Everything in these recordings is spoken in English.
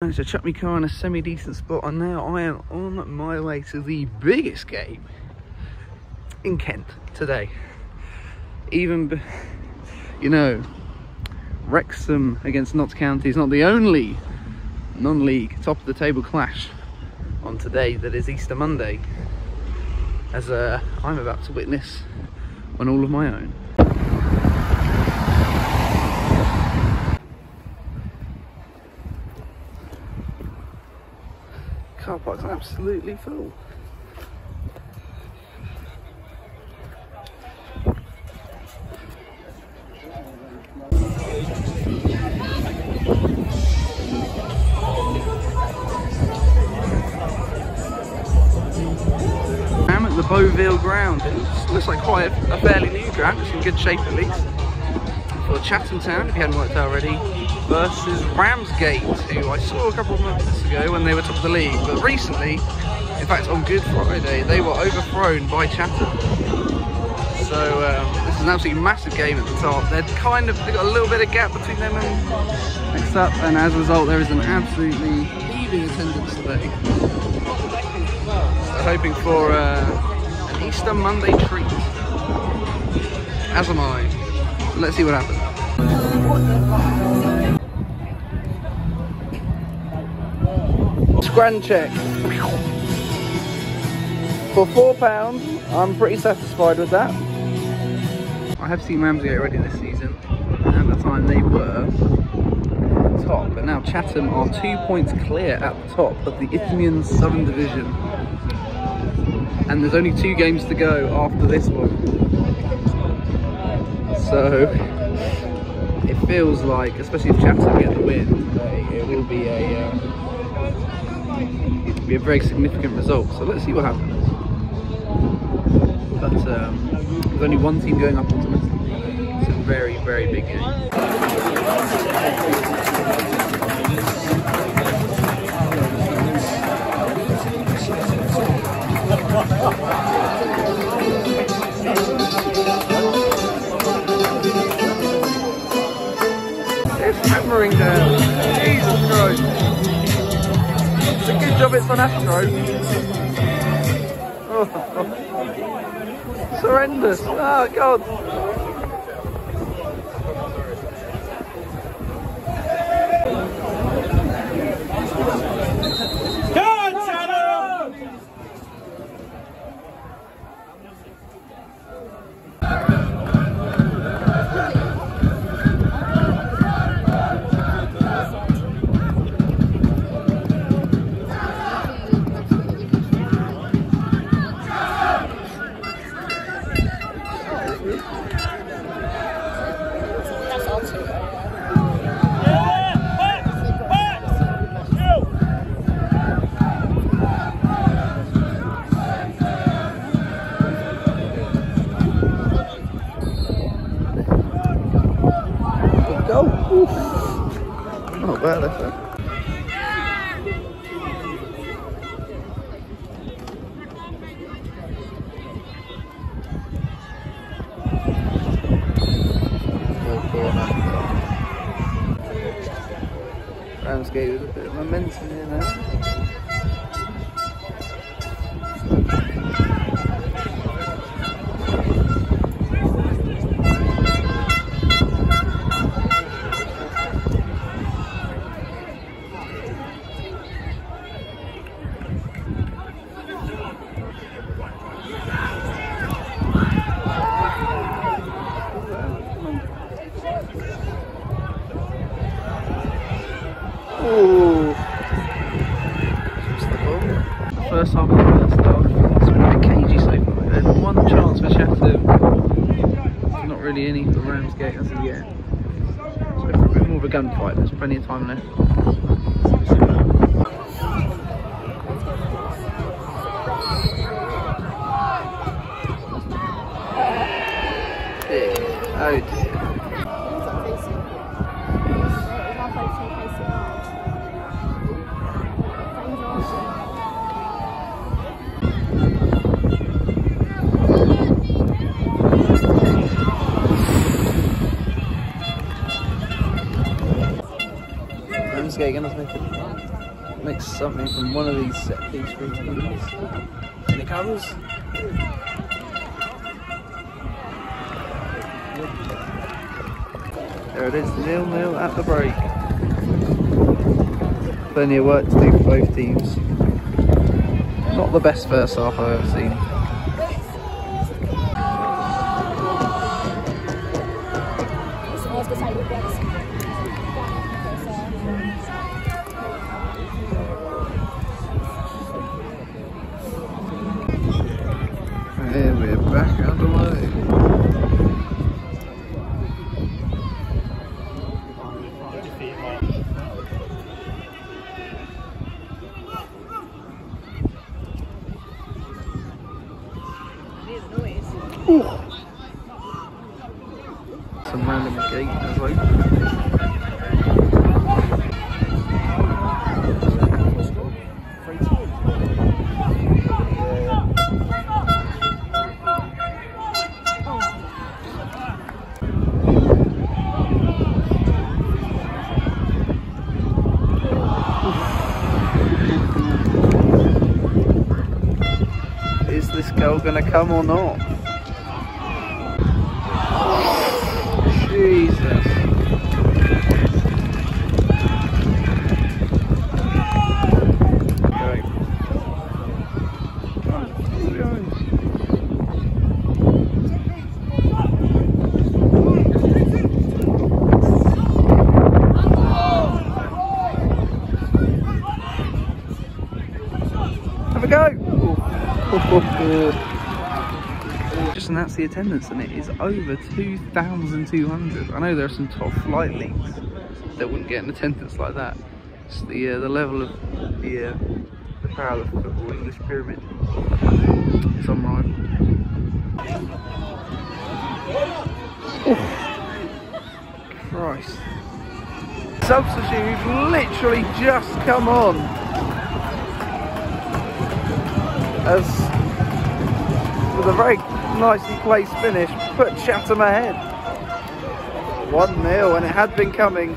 managed to chuck my car in a semi-decent spot and now I am on my way to the biggest game in Kent today. Even, you know, Wrexham against Notts County is not the only non-league top of the table clash on today that is Easter Monday as uh, I'm about to witness on all of my own. Car park's absolutely full. I'm at the Bauvill ground. It looks like quite a, a fairly new ground, it's in good shape at least. For Chatham Town, if you hadn't worked out already, versus Ramsgate, who I saw a couple of months ago when they were top of the league. But recently, in fact on Good Friday, they were overthrown by Chatham. So um, this is an absolutely massive game at the top. They're kind of they've got a little bit of gap between them and next up, and as a result, there is an absolutely heaving attendance today. So hoping for uh, an Easter Monday treat. As am I. So let's see what happens. Scran check. For four pounds, I'm pretty satisfied with that. I have seen Ramsgate already this season. At the time they were top, but now Chatham are two points clear at the top of the Isthmian Southern Division. And there's only two games to go after this one. So it feels like, especially if Chatham get the win it will be a um, be a very significant result. So let's see what happens. But um, there's only one team going up automatically. It's a very, very big game. Job it's on Astro. Oh, horrendous. Oh ah, God. Ramsgate with a bit of er momentum here now. First half of the first half. It's been a bit cagey so far. There's one chance for Chatham. Not really any for Ramsgate as of yet. So for a bit more of a gunfight, there's plenty of time left. Oh Ramsgate gonna make something from one of these set piece routines. And it comes. There it is, nil nil at the break. Plenty of work to do for both teams. Not the best first half I've ever seen. Back underway. Some random gate as well. Goal gonna come or not? Jesus. Okay. Right, keep going. Have a go. Just that's the attendance, and it is over 2,200. I know there are some top flight leagues that wouldn't get an attendance like that. It's the uh, the level of the uh, the power of the football English pyramid. It's unrivaled. Christ. Substitute literally just come on as with a very nicely placed finish put Chatham ahead 1-0 and it had been coming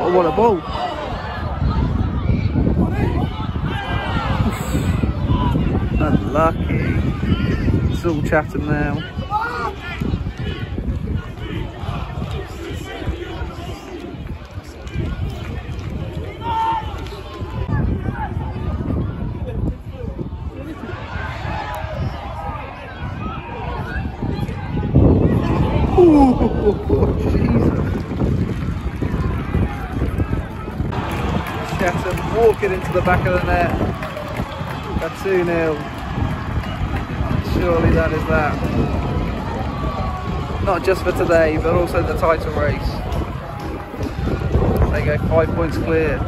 Oh, what a ball. Unlucky. It's all Chatham now. Chatham walking into the back of the net. A 2 0. Surely that is that. Not just for today, but also the title race. They go five points clear.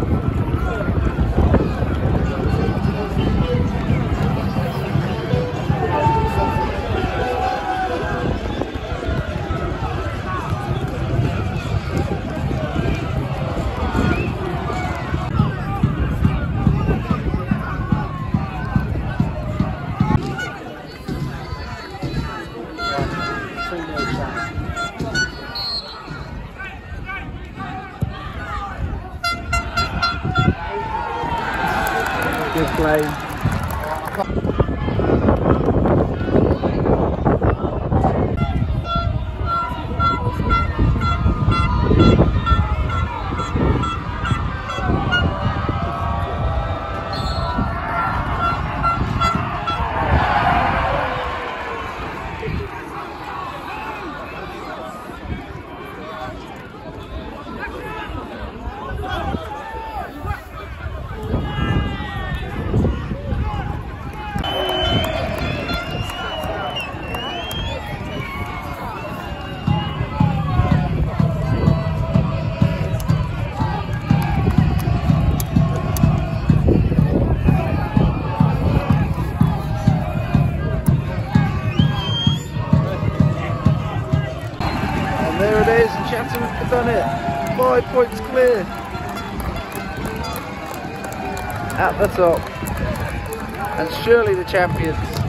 Good play. Done it. Five points clear. At the top. And surely the champions.